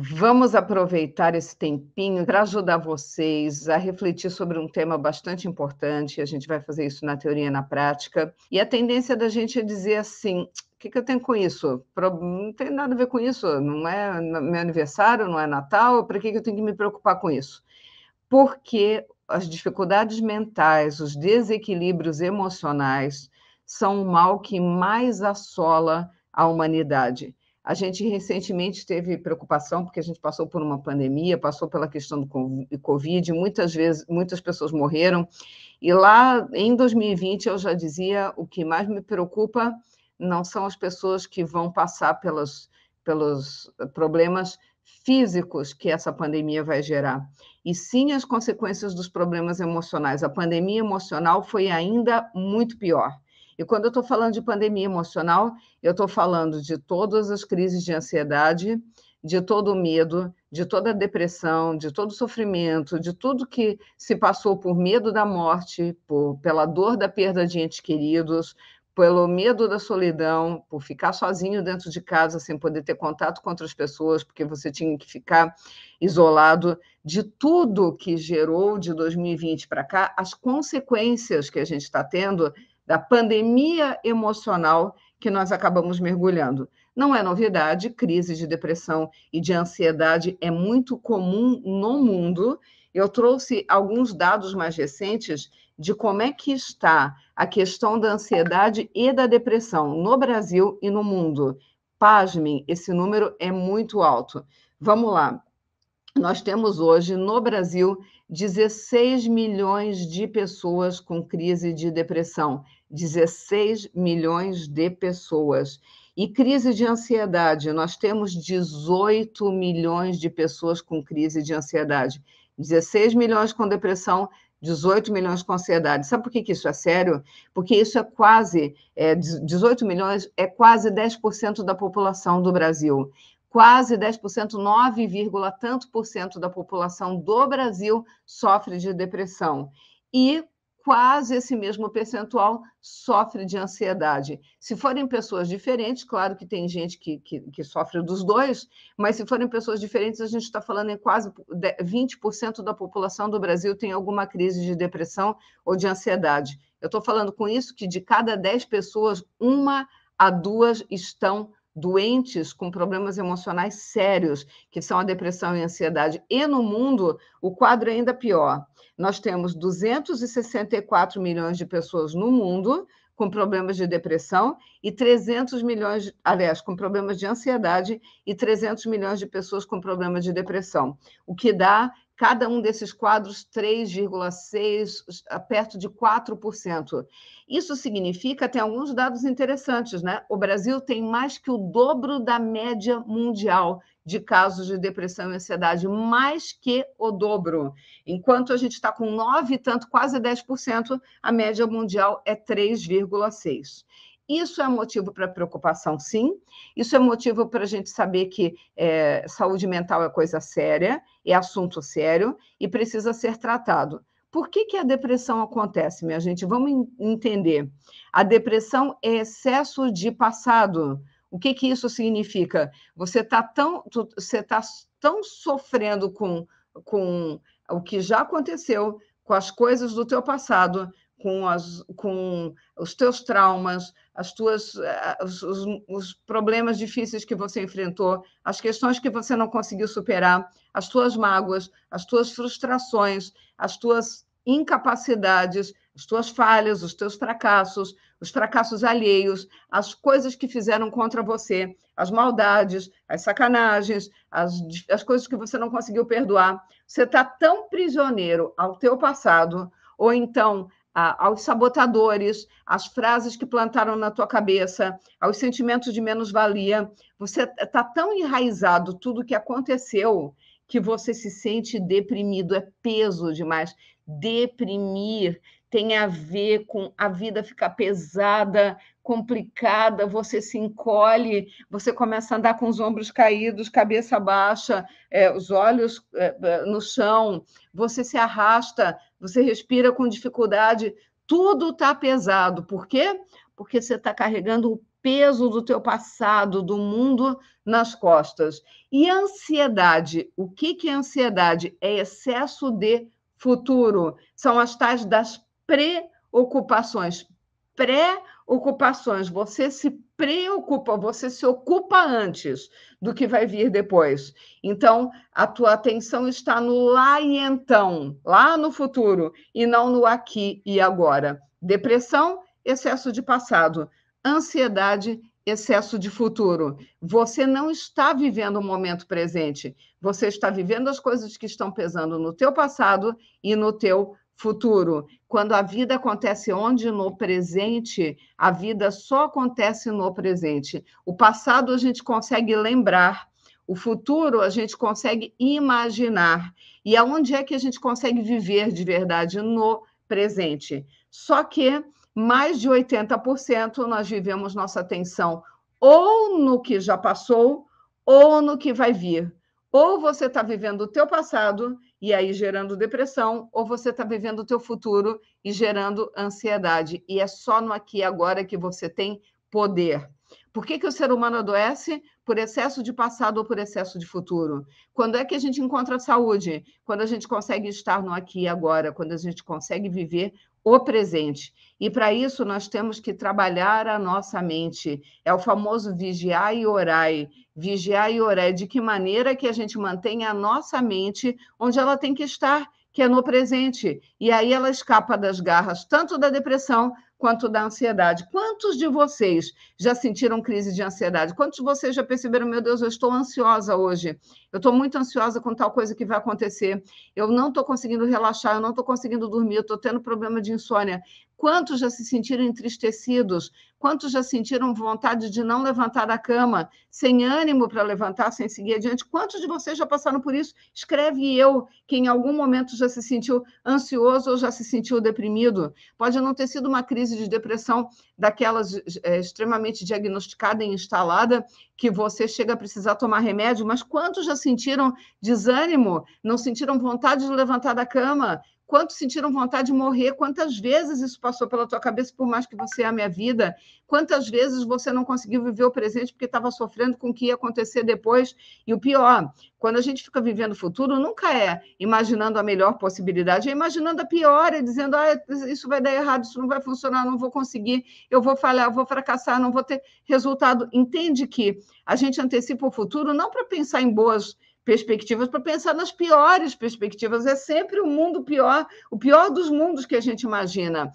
Vamos aproveitar esse tempinho para ajudar vocês a refletir sobre um tema bastante importante. A gente vai fazer isso na teoria e na prática. E a tendência da gente é dizer assim: o que, que eu tenho com isso? Não tem nada a ver com isso. Não é meu aniversário, não é Natal. Para que, que eu tenho que me preocupar com isso? Porque as dificuldades mentais, os desequilíbrios emocionais são o mal que mais assola a humanidade. A gente recentemente teve preocupação porque a gente passou por uma pandemia, passou pela questão do Covid, muitas vezes muitas pessoas morreram. E lá em 2020 eu já dizia o que mais me preocupa não são as pessoas que vão passar pelos, pelos problemas físicos que essa pandemia vai gerar, e sim as consequências dos problemas emocionais. A pandemia emocional foi ainda muito pior. E quando eu estou falando de pandemia emocional, eu estou falando de todas as crises de ansiedade, de todo o medo, de toda a depressão, de todo o sofrimento, de tudo que se passou por medo da morte, por, pela dor da perda de entes queridos, pelo medo da solidão, por ficar sozinho dentro de casa sem poder ter contato com outras pessoas, porque você tinha que ficar isolado, de tudo que gerou de 2020 para cá, as consequências que a gente está tendo da pandemia emocional que nós acabamos mergulhando. Não é novidade, crise de depressão e de ansiedade é muito comum no mundo. Eu trouxe alguns dados mais recentes de como é que está a questão da ansiedade e da depressão no Brasil e no mundo. Pasmem, esse número é muito alto. Vamos lá. Nós temos hoje no Brasil 16 milhões de pessoas com crise de depressão. 16 milhões de pessoas. E crise de ansiedade, nós temos 18 milhões de pessoas com crise de ansiedade. 16 milhões com depressão, 18 milhões com ansiedade. Sabe por que, que isso é sério? Porque isso é quase, é, 18 milhões é quase 10% da população do Brasil. Quase 10%, 9, tanto por cento da população do Brasil sofre de depressão. E quase esse mesmo percentual sofre de ansiedade. Se forem pessoas diferentes, claro que tem gente que, que, que sofre dos dois, mas se forem pessoas diferentes, a gente está falando em quase 20% da população do Brasil tem alguma crise de depressão ou de ansiedade. Eu estou falando com isso que de cada 10 pessoas, uma a duas estão doentes com problemas emocionais sérios, que são a depressão e a ansiedade. E no mundo, o quadro é ainda pior. Nós temos 264 milhões de pessoas no mundo com problemas de depressão e 300 milhões, aliás, com problemas de ansiedade e 300 milhões de pessoas com problemas de depressão, o que dá cada um desses quadros 3,6, perto de 4%. Isso significa, tem alguns dados interessantes, né? O Brasil tem mais que o dobro da média mundial de casos de depressão e ansiedade, mais que o dobro. Enquanto a gente está com 9, tanto quase 10%, a média mundial é 3,6%. Isso é motivo para preocupação, sim. Isso é motivo para a gente saber que é, saúde mental é coisa séria, é assunto sério e precisa ser tratado. Por que, que a depressão acontece, minha gente? Vamos entender. A depressão é excesso de passado. O que, que isso significa? Você está tão, você tá tão sofrendo com, com o que já aconteceu, com as coisas do teu passado, com, as, com os teus traumas, as tuas, eh, os, os, problemas difíceis que você enfrentou, as questões que você não conseguiu superar, as tuas mágoas, as tuas frustrações, as tuas incapacidades, as tuas falhas, os teus fracassos, os fracassos alheios, as coisas que fizeram contra você, as maldades, as sacanagens, as, as coisas que você não conseguiu perdoar. Você está tão prisioneiro ao teu passado, ou então aos sabotadores, às frases que plantaram na tua cabeça, aos sentimentos de menos-valia. Você está tão enraizado tudo que aconteceu que você se sente deprimido, é peso demais. Deprimir tem a ver com a vida ficar pesada, complicada, você se encolhe, você começa a andar com os ombros caídos, cabeça baixa, é, os olhos é, é no chão, você se arrasta, você respira com dificuldade, tudo está pesado. Por quê? Porque você está carregando o peso do teu passado, do mundo nas costas. E ansiedade, o que, que é ansiedade? É excesso de futuro. São as tais das preocupações. Pré-ocupações. Você se preocupa, você se ocupa antes do que vai vir depois. Então, a tua atenção está no lá e então, lá no futuro, e não no aqui e agora. Depressão, excesso de passado. Ansiedade, excesso de futuro. Você não está vivendo o momento presente. Você está vivendo as coisas que estão pesando no teu passado e no teu futuro. Quando a vida acontece onde? No presente, a vida só acontece no presente. O passado a gente consegue lembrar, o futuro a gente consegue imaginar. E aonde é que a gente consegue viver de verdade? No presente. Só que mais de 80% nós vivemos nossa atenção ou no que já passou ou no que vai vir. Ou você está vivendo o teu passado e aí gerando depressão, ou você está vivendo o teu futuro e gerando ansiedade. E é só no aqui e agora que você tem poder. Por que, que o ser humano adoece? Por excesso de passado ou por excesso de futuro? Quando é que a gente encontra saúde? Quando a gente consegue estar no aqui e agora, quando a gente consegue viver o presente. E para isso nós temos que trabalhar a nossa mente. É o famoso vigiar e orai. Vigiar e orai. De que maneira que a gente mantenha a nossa mente onde ela tem que estar, que é no presente. E aí ela escapa das garras tanto da depressão quanto da ansiedade. Quantos de vocês já sentiram crise de ansiedade? Quantos de vocês já perceberam, meu Deus, eu estou ansiosa hoje? Eu estou muito ansiosa com tal coisa que vai acontecer. Eu não estou conseguindo relaxar, eu não estou conseguindo dormir, eu estou tendo problema de insônia. Quantos já se sentiram entristecidos? Quantos já sentiram vontade de não levantar da cama, sem ânimo para levantar, sem seguir adiante? Quantos de vocês já passaram por isso? Escreve eu, que em algum momento já se sentiu ansioso ou já se sentiu deprimido. Pode não ter sido uma crise de depressão daquelas é, extremamente diagnosticada e instalada, que você chega a precisar tomar remédio, mas quantos já sentiram desânimo, não sentiram vontade de levantar da cama, Quantos sentiram vontade de morrer? Quantas vezes isso passou pela tua cabeça, por mais que você ame a vida? Quantas vezes você não conseguiu viver o presente porque estava sofrendo com o que ia acontecer depois? E o pior, quando a gente fica vivendo o futuro, nunca é imaginando a melhor possibilidade, é imaginando a pior, é dizendo, ah, isso vai dar errado, isso não vai funcionar, não vou conseguir, eu vou falhar, eu vou fracassar, não vou ter resultado. Entende que a gente antecipa o futuro não para pensar em boas perspectivas para pensar nas piores perspectivas. É sempre o mundo pior, o pior dos mundos que a gente imagina.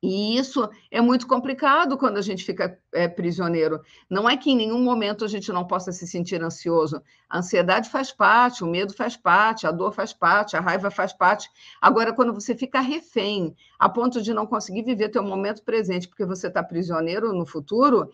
E isso é muito complicado quando a gente fica é, prisioneiro. Não é que em nenhum momento a gente não possa se sentir ansioso. A ansiedade faz parte, o medo faz parte, a dor faz parte, a raiva faz parte. Agora, quando você fica refém, a ponto de não conseguir viver teu momento presente porque você está prisioneiro no futuro,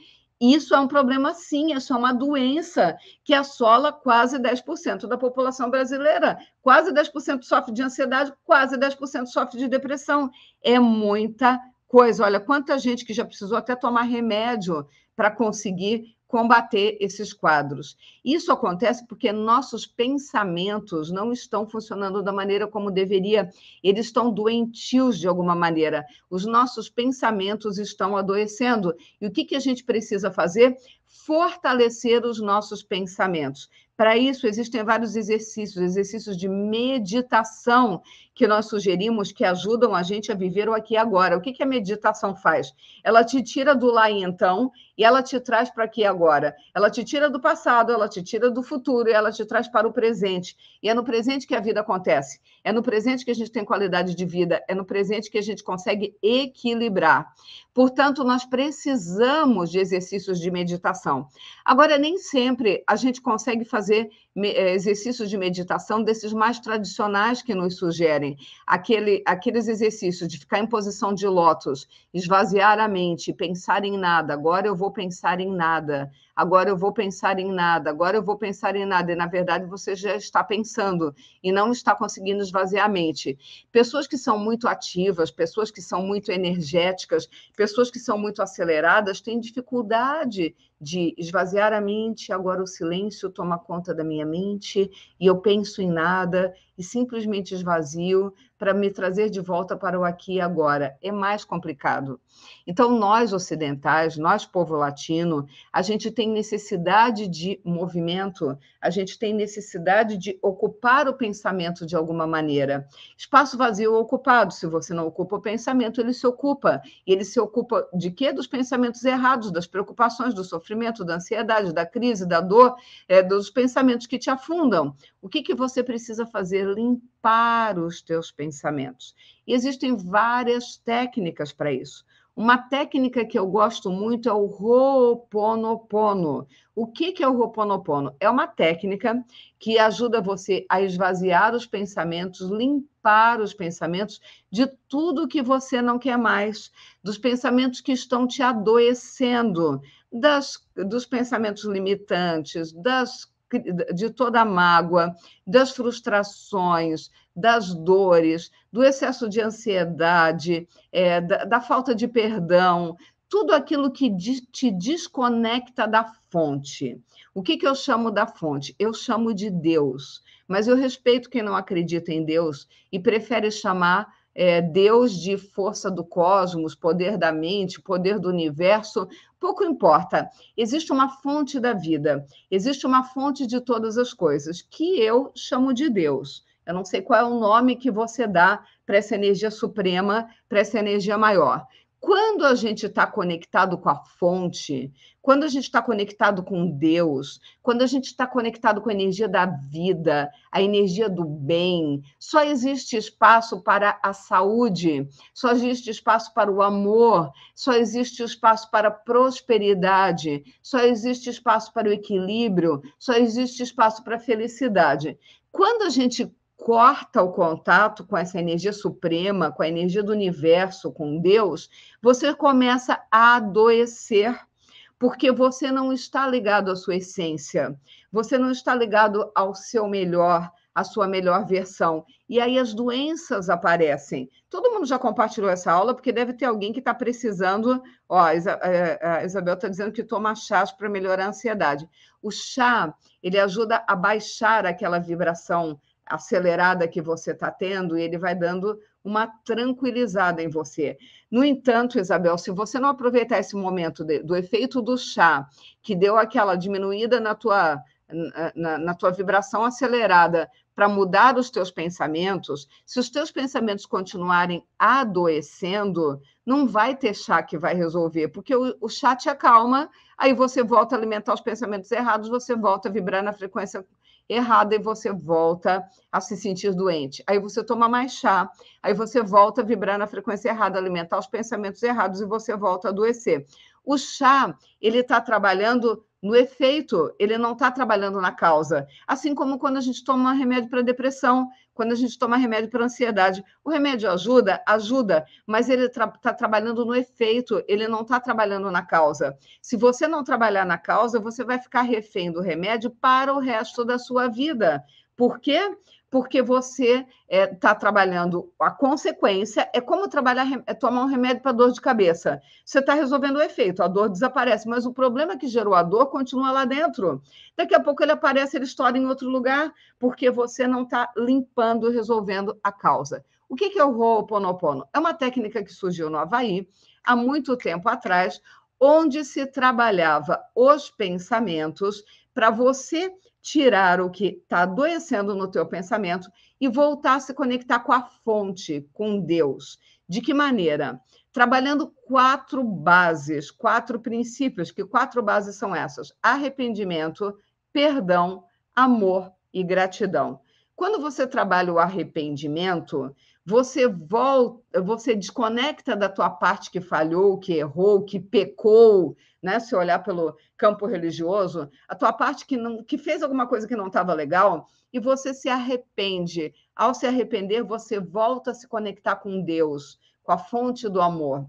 isso é um problema, sim, é uma doença que assola quase 10% da população brasileira. Quase 10% sofre de ansiedade, quase 10% sofre de depressão. É muita coisa. Olha, quanta gente que já precisou até tomar remédio para conseguir combater esses quadros. Isso acontece porque nossos pensamentos não estão funcionando da maneira como deveria, eles estão doentios de alguma maneira. Os nossos pensamentos estão adoecendo. E o que, que a gente precisa fazer? Fortalecer os nossos pensamentos. Para isso, existem vários exercícios, exercícios de meditação que nós sugerimos que ajudam a gente a viver o aqui e agora. O que, que a meditação faz? Ela te tira do lá e então e ela te traz para aqui e agora. Ela te tira do passado, ela te tira do futuro e ela te traz para o presente. E é no presente que a vida acontece. É no presente que a gente tem qualidade de vida, é no presente que a gente consegue equilibrar. Portanto, nós precisamos de exercícios de meditação. Agora, nem sempre a gente consegue fazer eh, exercícios de meditação desses mais tradicionais que nos sugerem. Aquele, aqueles exercícios de ficar em posição de lótus, esvaziar a mente, pensar em nada. Agora eu vou pensar em nada agora eu vou pensar em nada, agora eu vou pensar em nada, e na verdade você já está pensando e não está conseguindo esvaziar a mente. Pessoas que são muito ativas, pessoas que são muito energéticas, pessoas que são muito aceleradas têm dificuldade de esvaziar a mente, agora o silêncio toma conta da minha mente e eu penso em nada e simplesmente esvazio para me trazer de volta para o aqui e agora. É mais complicado. Então, nós ocidentais, nós, povo latino, a gente tem necessidade de movimento, a gente tem necessidade de ocupar o pensamento de alguma maneira. Espaço vazio ocupado, se você não ocupa o pensamento, ele se ocupa. E ele se ocupa de quê? Dos pensamentos errados, das preocupações, do sofrimento, da ansiedade, da crise, da dor, é, dos pensamentos que te afundam. O que, que você precisa fazer? Limpar os teus pensamentos. E existem várias técnicas para isso. Uma técnica que eu gosto muito é o Ho'oponopono. O que, que é o Ho'oponopono? É uma técnica que ajuda você a esvaziar os pensamentos, limpar os pensamentos de tudo que você não quer mais, dos pensamentos que estão te adoecendo, das, dos pensamentos limitantes, das de toda a mágoa, das frustrações, das dores, do excesso de ansiedade, é, da, da falta de perdão, tudo aquilo que te desconecta da fonte. O que, que eu chamo da fonte? Eu chamo de Deus, mas eu respeito quem não acredita em Deus e prefere chamar é, Deus de força do cosmos, poder da mente, poder do universo, pouco importa. Existe uma fonte da vida, existe uma fonte de todas as coisas, que eu chamo de Deus. Eu não sei qual é o nome que você dá para essa energia suprema, para essa energia maior. Quando a gente está conectado com a fonte, quando a gente está conectado com Deus, quando a gente está conectado com a energia da vida, a energia do bem, só existe espaço para a saúde, só existe espaço para o amor, só existe espaço para a prosperidade, só existe espaço para o equilíbrio, só existe espaço para a felicidade. Quando a gente corta o contato com essa energia suprema, com a energia do universo, com Deus, você começa a adoecer, porque você não está ligado à sua essência, você não está ligado ao seu melhor, à sua melhor versão. E aí as doenças aparecem. Todo mundo já compartilhou essa aula, porque deve ter alguém que está precisando. Ó, a é, Isabel está dizendo que toma chás para melhorar a ansiedade. O chá, ele ajuda a baixar aquela vibração acelerada que você está tendo, e ele vai dando uma tranquilizada em você. No entanto, Isabel, se você não aproveitar esse momento de, do efeito do chá, que deu aquela diminuída na tua, na, na tua vibração acelerada, para mudar os teus pensamentos, se os teus pensamentos continuarem adoecendo, não vai ter chá que vai resolver, porque o, o chá te acalma, aí você volta a alimentar os pensamentos errados, você volta a vibrar na frequência errada e você volta a se sentir doente. Aí você toma mais chá, aí você volta a vibrar na frequência errada, alimentar os pensamentos errados e você volta a adoecer. O chá, ele está trabalhando no efeito, ele não está trabalhando na causa. Assim como quando a gente toma remédio para depressão, quando a gente toma remédio para ansiedade. O remédio ajuda? Ajuda, mas ele está tra trabalhando no efeito, ele não está trabalhando na causa. Se você não trabalhar na causa, você vai ficar refém do remédio para o resto da sua vida. Por quê? Porque você está é, tá trabalhando a consequência, é como trabalhar, é tomar um remédio para dor de cabeça. Você está resolvendo o efeito, a dor desaparece, mas o problema que gerou a dor continua lá dentro. Daqui a pouco ele aparece, ele estoura em outro lugar, porque você não está limpando, resolvendo a causa. O que, que é o Ho'oponopono? É uma técnica que surgiu no Havaí há muito tempo atrás, onde se trabalhava os pensamentos para você tirar o que está adoecendo no teu pensamento e voltar a se conectar com a fonte, com Deus. De que maneira? Trabalhando quatro bases, quatro princípios, que quatro bases são essas: arrependimento, perdão, amor e gratidão. Quando você trabalha o arrependimento, você volta, você desconecta da tua parte que falhou, que errou, que pecou, né? Se olhar pelo campo religioso, a tua parte que não que fez alguma coisa que não estava legal e você se arrepende. Ao se arrepender, você volta a se conectar com Deus, com a fonte do amor.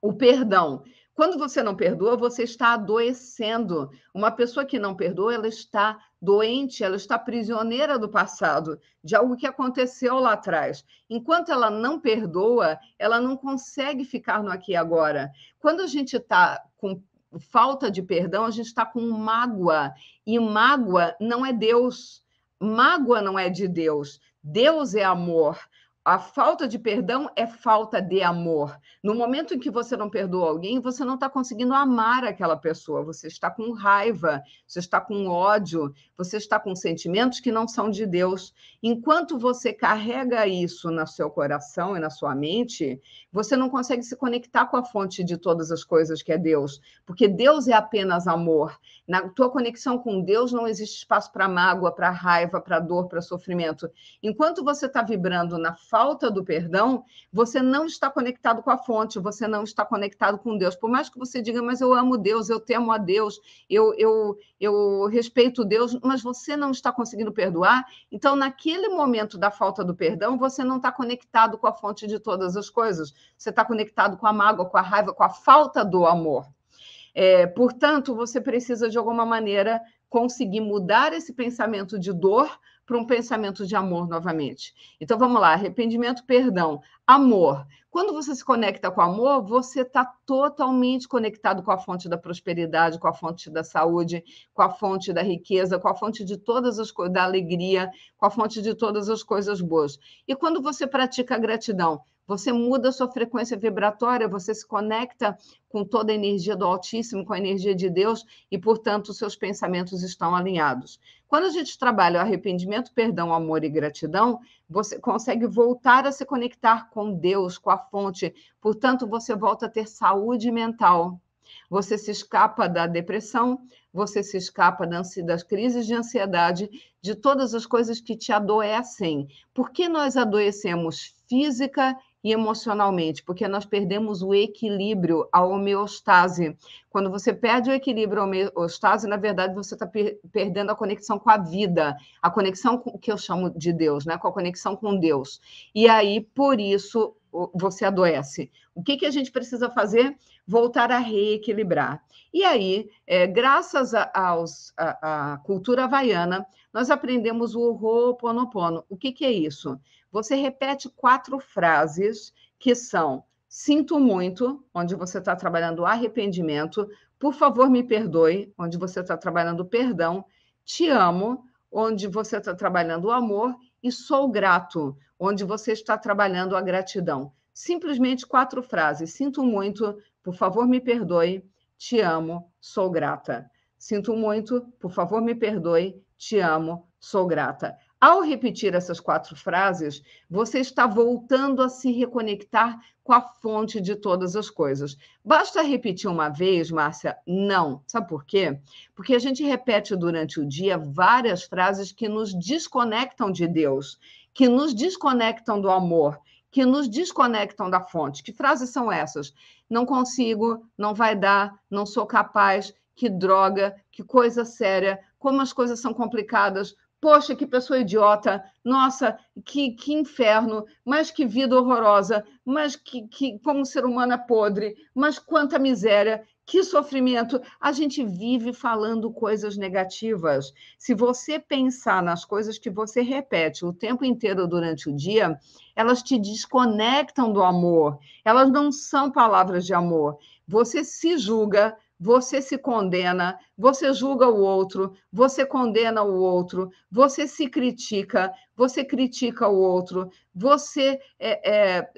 O perdão. Quando você não perdoa, você está adoecendo. Uma pessoa que não perdoa, ela está doente, ela está prisioneira do passado, de algo que aconteceu lá atrás. Enquanto ela não perdoa, ela não consegue ficar no aqui e agora. Quando a gente está com falta de perdão, a gente está com mágoa. E mágoa não é Deus. Mágoa não é de Deus. Deus é amor. A falta de perdão é falta de amor. No momento em que você não perdoa alguém, você não está conseguindo amar aquela pessoa. Você está com raiva, você está com ódio, você está com sentimentos que não são de Deus. Enquanto você carrega isso no seu coração e na sua mente, você não consegue se conectar com a fonte de todas as coisas que é Deus, porque Deus é apenas amor. Na tua conexão com Deus não existe espaço para mágoa, para raiva, para dor, para sofrimento. Enquanto você está vibrando na falta do perdão, você não está conectado com a fonte, você não está conectado com Deus. Por mais que você diga, mas eu amo Deus, eu temo a Deus, eu, eu, eu respeito Deus, mas você não está conseguindo perdoar. Então, naquele momento da falta do perdão, você não está conectado com a fonte de todas as coisas. Você está conectado com a mágoa, com a raiva, com a falta do amor. É, portanto, você precisa, de alguma maneira, conseguir mudar esse pensamento de dor para um pensamento de amor novamente. Então vamos lá, arrependimento, perdão, amor. Quando você se conecta com amor, você está totalmente conectado com a fonte da prosperidade, com a fonte da saúde, com a fonte da riqueza, com a fonte de todas as da alegria, com a fonte de todas as coisas boas. E quando você pratica a gratidão, você muda a sua frequência vibratória, você se conecta com toda a energia do Altíssimo, com a energia de Deus, e, portanto, seus pensamentos estão alinhados. Quando a gente trabalha o arrependimento, perdão, amor e gratidão, você consegue voltar a se conectar com Deus, com a fonte, portanto, você volta a ter saúde mental. Você se escapa da depressão, você se escapa das crises de ansiedade, de todas as coisas que te adoecem. Por que nós adoecemos física e emocionalmente, porque nós perdemos o equilíbrio, a homeostase. Quando você perde o equilíbrio, a homeostase, na verdade, você está per perdendo a conexão com a vida, a conexão com, que eu chamo de Deus, né? com a conexão com Deus. E aí, por isso, você adoece. O que, que a gente precisa fazer? Voltar a reequilibrar. E aí, é, graças à cultura havaiana, nós aprendemos o Ho'oponopono. O que, que é isso? Você repete quatro frases que são sinto muito, onde você está trabalhando arrependimento, por favor, me perdoe, onde você está trabalhando perdão, te amo, onde você está trabalhando amor, e sou grato, onde você está trabalhando a gratidão. Simplesmente quatro frases. Sinto muito, por favor, me perdoe, te amo, sou grata. Sinto muito, por favor, me perdoe, te amo, sou grata. Ao repetir essas quatro frases, você está voltando a se reconectar com a fonte de todas as coisas. Basta repetir uma vez, Márcia? Não. Sabe por quê? Porque a gente repete durante o dia várias frases que nos desconectam de Deus, que nos desconectam do amor, que nos desconectam da fonte. Que frases são essas? Não consigo, não vai dar, não sou capaz, que droga, que coisa séria, como as coisas são complicadas, Poxa, que pessoa idiota! Nossa, que, que inferno! Mas que vida horrorosa! Mas que, que como ser humano é podre! Mas quanta miséria! Que sofrimento! A gente vive falando coisas negativas. Se você pensar nas coisas que você repete o tempo inteiro durante o dia, elas te desconectam do amor. Elas não são palavras de amor. Você se julga, você se condena, você julga o outro, você condena o outro, você se critica, você critica o outro, você é, é,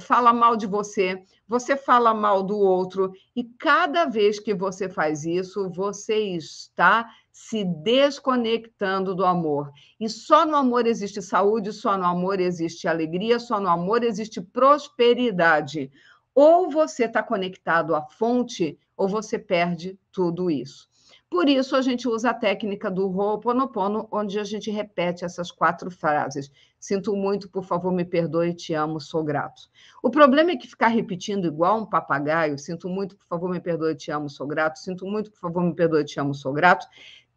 fala mal de você, você fala mal do outro, e cada vez que você faz isso, você está se desconectando do amor. E só no amor existe saúde, só no amor existe alegria, só no amor existe prosperidade. Ou você está conectado à fonte, ou você perde tudo isso. Por isso, a gente usa a técnica do Ho'oponopono, onde a gente repete essas quatro frases. Sinto muito, por favor, me perdoe, te amo, sou grato. O problema é que ficar repetindo igual um papagaio, sinto muito, por favor, me perdoe, te amo, sou grato, sinto muito, por favor, me perdoe, te amo, sou grato,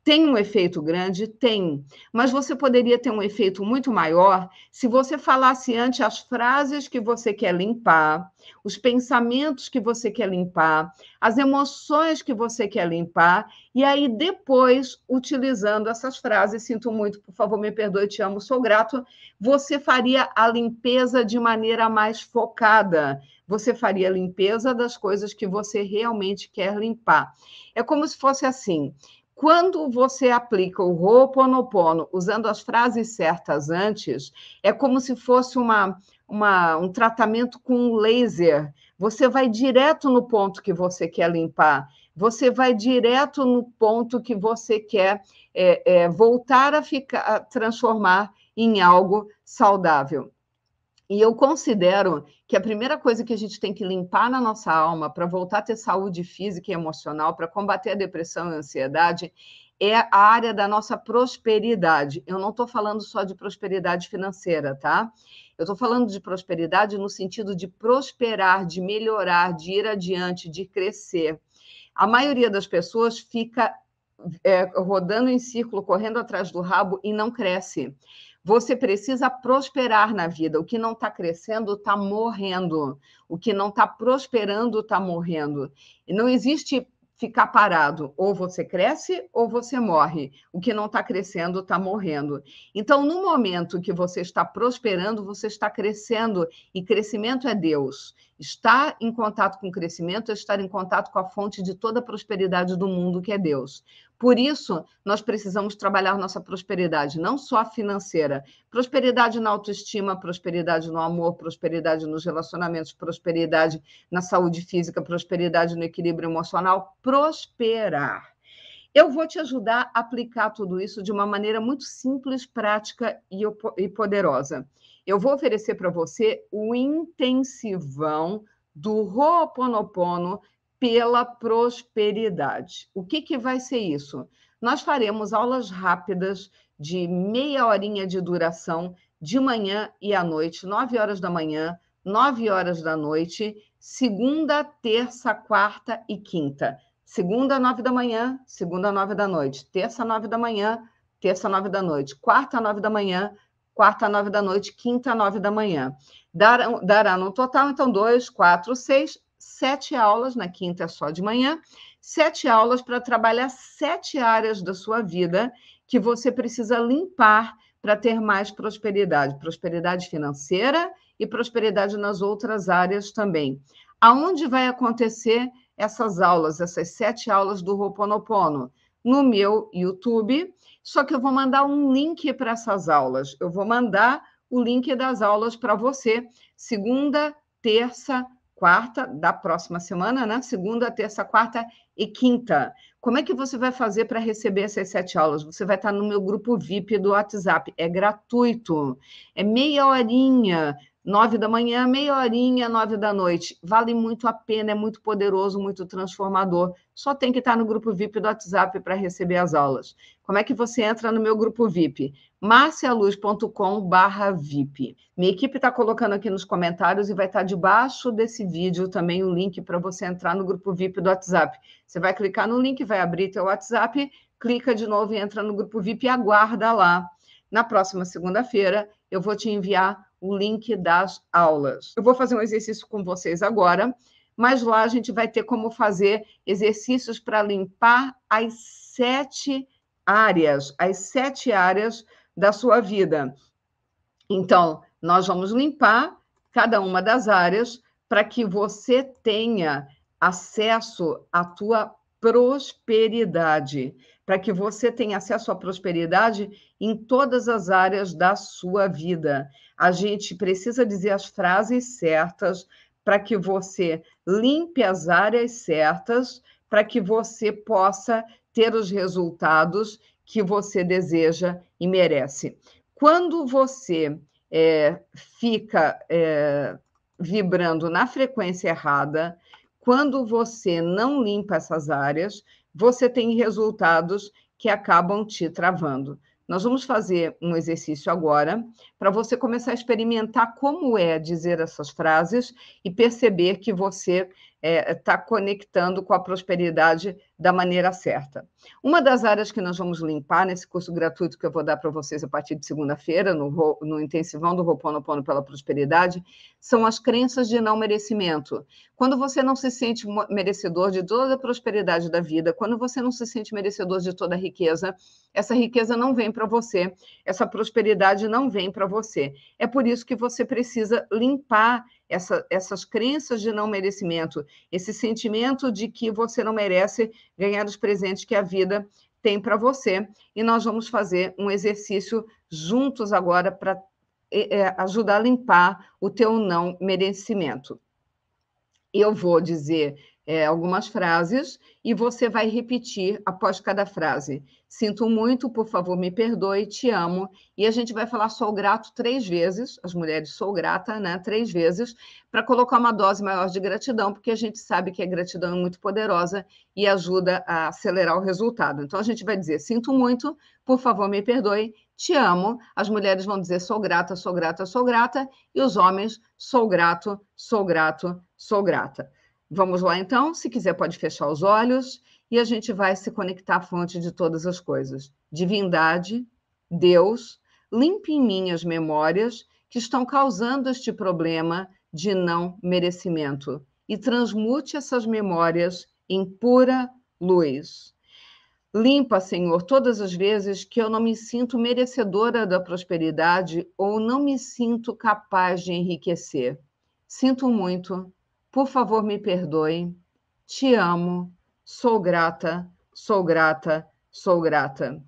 tem um efeito grande? Tem. Mas você poderia ter um efeito muito maior se você falasse antes as frases que você quer limpar, os pensamentos que você quer limpar, as emoções que você quer limpar, e aí depois, utilizando essas frases, sinto muito, por favor, me perdoe, te amo, sou grato, você faria a limpeza de maneira mais focada. Você faria a limpeza das coisas que você realmente quer limpar. É como se fosse assim: Quando você aplica o Ho'oponopono usando as frases certas antes, é como se fosse uma, uma, um tratamento com laser. Você vai direto no ponto que você quer limpar, você vai direto no ponto que você quer é, é, voltar a ficar, a transformar em algo saudável. E eu considero que a primeira coisa que a gente tem que limpar na nossa alma para voltar a ter saúde física e emocional, para combater a depressão e a ansiedade, é a área da nossa prosperidade. Eu não estou falando só de prosperidade financeira, tá? Eu estou falando de prosperidade no sentido de prosperar, de melhorar, de ir adiante, de crescer. A maioria das pessoas fica é, rodando em círculo, correndo atrás do rabo e não cresce. Você precisa prosperar na vida. O que não está crescendo está morrendo. O que não está prosperando está morrendo. E não existe ficar parado. Ou você cresce ou você morre. O que não está crescendo está morrendo. Então, no momento que você está prosperando, você está crescendo. E crescimento é Deus. Estar em contato com o crescimento é estar em contato com a fonte de toda a prosperidade do mundo, que é Deus. Por isso, nós precisamos trabalhar nossa prosperidade, não só financeira, prosperidade na autoestima, prosperidade no amor, prosperidade nos relacionamentos, prosperidade na saúde física, prosperidade no equilíbrio emocional, prosperar. Eu vou te ajudar a aplicar tudo isso de uma maneira muito simples, prática e poderosa eu vou oferecer para você o intensivão do Ho'oponopono pela prosperidade. O que, que vai ser isso? Nós faremos aulas rápidas de meia horinha de duração de manhã e à noite, nove horas da manhã, nove horas da noite, segunda, terça, quarta e quinta. Segunda, nove da manhã, segunda, nove da noite. Terça, nove da manhã, terça, nove da noite. Quarta, nove da manhã, quarta, nove da noite, quinta, nove da manhã. Dará, no total, então, dois, quatro, seis, sete aulas, na quinta é só de manhã, sete aulas para trabalhar sete áreas da sua vida que você precisa limpar para ter mais prosperidade, prosperidade financeira e prosperidade nas outras áreas também. Aonde vai acontecer essas aulas, essas sete aulas do Ho'oponopono? No meu YouTube, só que eu vou mandar um link para essas aulas. Eu vou mandar o link das aulas para você, segunda, terça, quarta da próxima semana, né? Segunda, terça, quarta e quinta. Como é que você vai fazer para receber essas sete aulas? Você vai estar no meu grupo VIP do WhatsApp. É gratuito. É meia horinha nove da manhã, meia horinha, nove da noite. Vale muito a pena, é muito poderoso, muito transformador. Só tem que estar no grupo VIP do WhatsApp para receber as aulas. Como é que você entra no meu grupo VIP? marcialuz.com VIP. Minha equipe está colocando aqui nos comentários e vai estar debaixo desse vídeo também o link para você entrar no grupo VIP do WhatsApp. Você vai clicar no link, vai abrir teu WhatsApp, clica de novo e entra no grupo VIP e aguarda lá. Na próxima segunda-feira, eu vou te enviar o link das aulas. Eu vou fazer um exercício com vocês agora, mas lá a gente vai ter como fazer exercícios para limpar as sete áreas, as sete áreas da sua vida. Então, nós vamos limpar cada uma das áreas para que você tenha acesso à tua prosperidade, para que você tenha acesso à prosperidade em todas as áreas da sua vida. A gente precisa dizer as frases certas para que você limpe as áreas certas, para que você possa ter os resultados que você deseja e merece. Quando você é, fica é, vibrando na frequência errada, quando você não limpa essas áreas, você tem resultados que acabam te travando. Nós vamos fazer um exercício agora para você começar a experimentar como é dizer essas frases e perceber que você está é, tá conectando com a prosperidade da maneira certa. Uma das áreas que nós vamos limpar nesse curso gratuito que eu vou dar para vocês a partir de segunda-feira, no, no intensivão do Roponopono pela Prosperidade, são as crenças de não merecimento. Quando você não se sente merecedor de toda a prosperidade da vida, quando você não se sente merecedor de toda a riqueza, essa riqueza não vem para você, essa prosperidade não vem para você. É por isso que você precisa limpar essa, essas crenças de não merecimento, esse sentimento de que você não merece ganhar os presentes que a vida tem para você. E nós vamos fazer um exercício juntos agora para é, é, ajudar a limpar o teu não merecimento. Eu vou dizer é, algumas frases e você vai repetir após cada frase. Sinto muito, por favor, me perdoe, te amo. E a gente vai falar sou grato três vezes, as mulheres sou grata, né? Três vezes, para colocar uma dose maior de gratidão, porque a gente sabe que a gratidão é muito poderosa e ajuda a acelerar o resultado. Então a gente vai dizer: sinto muito, por favor, me perdoe, te amo. As mulheres vão dizer sou grata, sou grata, sou grata. E os homens, sou grato, sou grato, sou grata. Vamos lá então? Se quiser, pode fechar os olhos e a gente vai se conectar à fonte de todas as coisas. Divindade, Deus, limpe em mim as memórias que estão causando este problema de não merecimento e transmute essas memórias em pura luz. Limpa, Senhor, todas as vezes que eu não me sinto merecedora da prosperidade ou não me sinto capaz de enriquecer. Sinto muito, por favor, me perdoe. Te amo. Sou grata, sou grata, sou grata.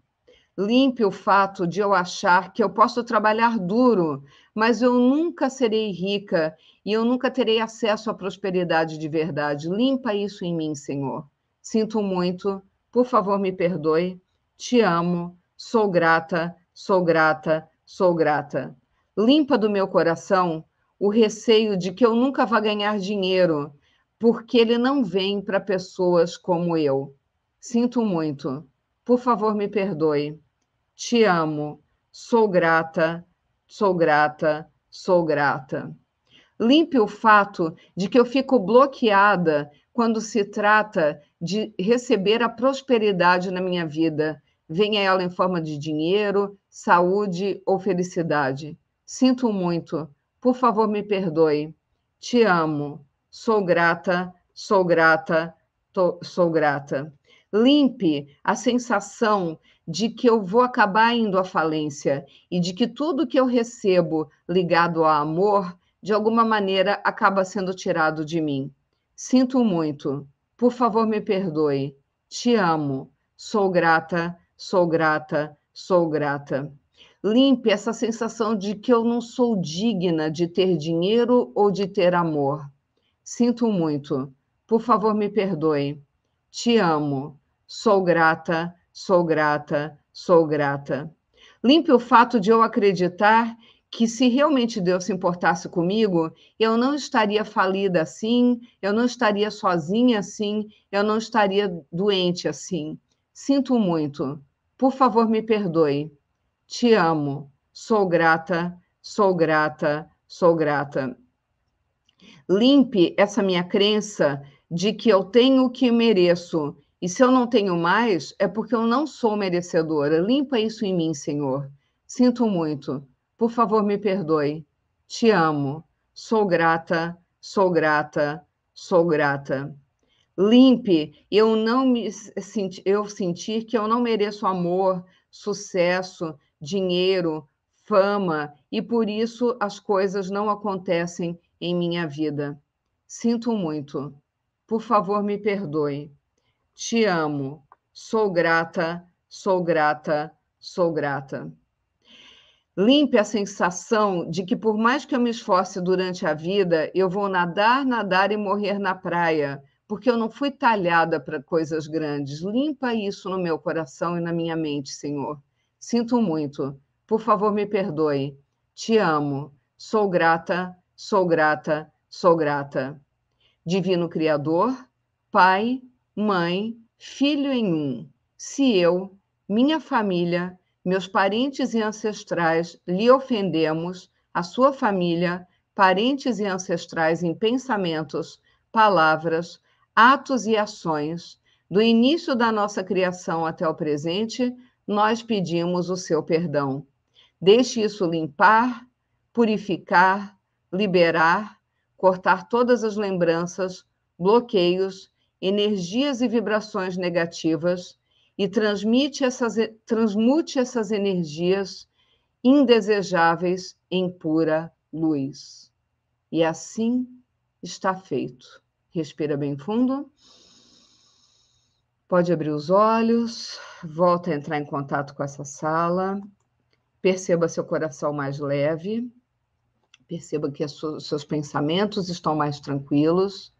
Limpe o fato de eu achar que eu posso trabalhar duro, mas eu nunca serei rica e eu nunca terei acesso à prosperidade de verdade. Limpa isso em mim, Senhor. Sinto muito, por favor, me perdoe. Te amo, sou grata, sou grata, sou grata. Limpa do meu coração o receio de que eu nunca vá ganhar dinheiro, porque ele não vem para pessoas como eu. Sinto muito. Por favor, me perdoe. Te amo. Sou grata, sou grata, sou grata. Limpe o fato de que eu fico bloqueada quando se trata de receber a prosperidade na minha vida, venha ela em forma de dinheiro, saúde ou felicidade. Sinto muito. Por favor, me perdoe. Te amo. Sou grata, sou grata, tô, sou grata. Limpe a sensação de que eu vou acabar indo à falência e de que tudo que eu recebo ligado ao amor, de alguma maneira, acaba sendo tirado de mim. Sinto muito. Por favor, me perdoe. Te amo. Sou grata, sou grata, sou grata. Limpe essa sensação de que eu não sou digna de ter dinheiro ou de ter amor. Sinto muito. Por favor, me perdoe. Te amo. Sou grata, sou grata, sou grata. Limpe o fato de eu acreditar que se realmente Deus se importasse comigo, eu não estaria falida assim, eu não estaria sozinha assim, eu não estaria doente assim. Sinto muito. Por favor, me perdoe. Te amo. Sou grata, sou grata, sou grata. Limpe essa minha crença de que eu tenho o que mereço. E se eu não tenho mais, é porque eu não sou merecedora. Limpa isso em mim, Senhor. Sinto muito. Por favor, me perdoe. Te amo. Sou grata, sou grata, sou grata. Limpe eu não me eu sentir que eu não mereço amor, sucesso, dinheiro, fama, e por isso as coisas não acontecem em minha vida. Sinto muito. Por favor, me perdoe. Te amo. Sou grata, sou grata, sou grata. Limpe a sensação de que, por mais que eu me esforce durante a vida, eu vou nadar, nadar e morrer na praia, porque eu não fui talhada para coisas grandes. Limpa isso no meu coração e na minha mente, Senhor. Sinto muito. Por favor, me perdoe. Te amo. Sou grata, sou grata, sou grata. Divino Criador, Pai, Mãe, Filho em um. Se eu, minha família, meus parentes e ancestrais lhe ofendemos, a sua família, parentes e ancestrais em pensamentos, palavras, atos e ações, do início da nossa criação até o presente, nós pedimos o seu perdão. Deixe isso limpar, purificar, liberar, cortar todas as lembranças, bloqueios, energias e vibrações negativas e transmite essas, transmute essas energias indesejáveis em pura luz. E assim está feito. Respira bem fundo. Pode abrir os olhos, volta a entrar em contato com essa sala, perceba seu coração mais leve, perceba que seus pensamentos estão mais tranquilos,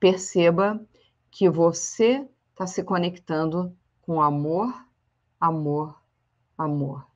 perceba que você está se conectando com amor, amor, amor.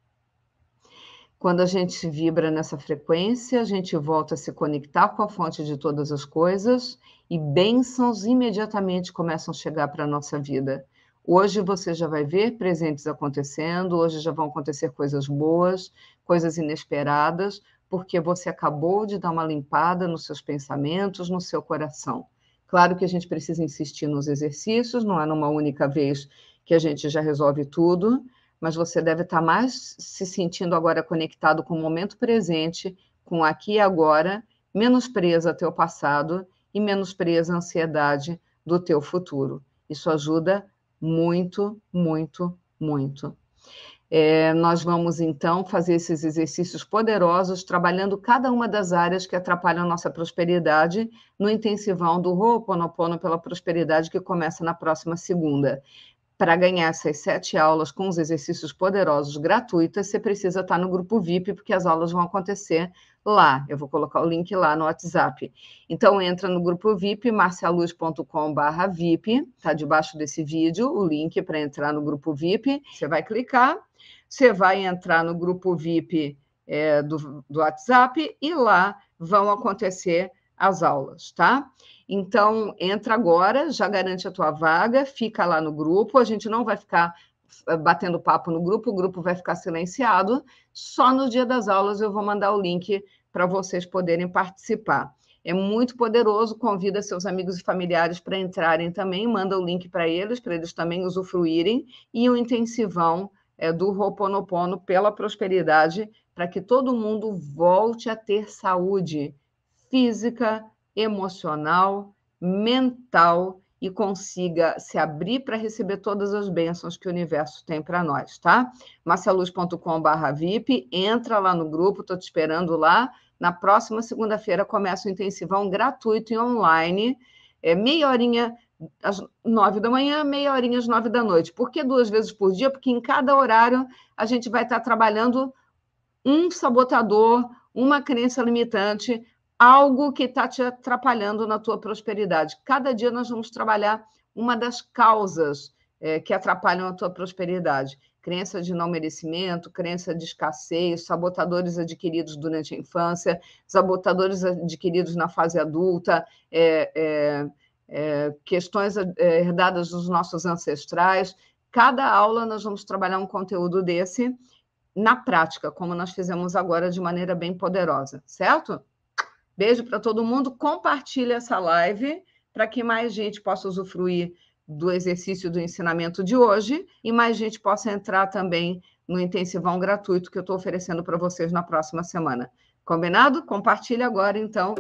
Quando a gente vibra nessa frequência, a gente volta a se conectar com a fonte de todas as coisas e bênçãos imediatamente começam a chegar para a nossa vida. Hoje você já vai ver presentes acontecendo, hoje já vão acontecer coisas boas, coisas inesperadas, porque você acabou de dar uma limpada nos seus pensamentos, no seu coração. Claro que a gente precisa insistir nos exercícios, não é numa única vez que a gente já resolve tudo, mas você deve estar mais se sentindo agora conectado com o momento presente, com aqui e agora, menos presa ao teu passado e menos presa à ansiedade do teu futuro. Isso ajuda muito, muito, muito. É, nós vamos então fazer esses exercícios poderosos, trabalhando cada uma das áreas que atrapalham nossa prosperidade no intensivão do Ho'oponopono pela prosperidade que começa na próxima segunda. Para ganhar essas sete aulas com os exercícios poderosos gratuitas, você precisa estar no grupo VIP, porque as aulas vão acontecer lá. Eu vou colocar o link lá no WhatsApp. Então, entra no grupo VIP, marcialuz.com.br VIP, está debaixo desse vídeo, o link para entrar no grupo VIP. Você vai clicar, você vai entrar no grupo VIP é, do, do WhatsApp e lá vão acontecer as aulas, tá? Então, entra agora, já garante a tua vaga, fica lá no grupo, a gente não vai ficar eh, batendo papo no grupo, o grupo vai ficar silenciado, só no dia das aulas eu vou mandar o link para vocês poderem participar. É muito poderoso, convida seus amigos e familiares para entrarem também, manda o link para eles, para eles também usufruírem, e o intensivão é, do Roponopono pela prosperidade, para que todo mundo volte a ter saúde física, emocional, mental e consiga se abrir para receber todas as bênçãos que o universo tem para nós, tá? marcialuz.com.br VIP, entra lá no grupo, estou te esperando lá. Na próxima segunda-feira começa o intensivão gratuito e online, é meia horinha às nove da manhã, meia horinha às nove da noite. Por que duas vezes por dia? Porque em cada horário a gente vai estar trabalhando um sabotador, uma crença limitante, algo que está te atrapalhando na tua prosperidade. Cada dia nós vamos trabalhar uma das causas é, que atrapalham a tua prosperidade. Crença de não merecimento, crença de escassez, sabotadores adquiridos durante a infância, sabotadores adquiridos na fase adulta, é, é, é questões é, herdadas dos nossos ancestrais. Cada aula nós vamos trabalhar um conteúdo desse na prática, como nós fizemos agora de maneira bem poderosa, certo? Beijo para todo mundo. Compartilhe essa live para que mais gente possa usufruir do exercício do ensinamento de hoje e mais gente possa entrar também no intensivão gratuito que eu estou oferecendo para vocês na próxima semana. Combinado? Compartilhe agora, então.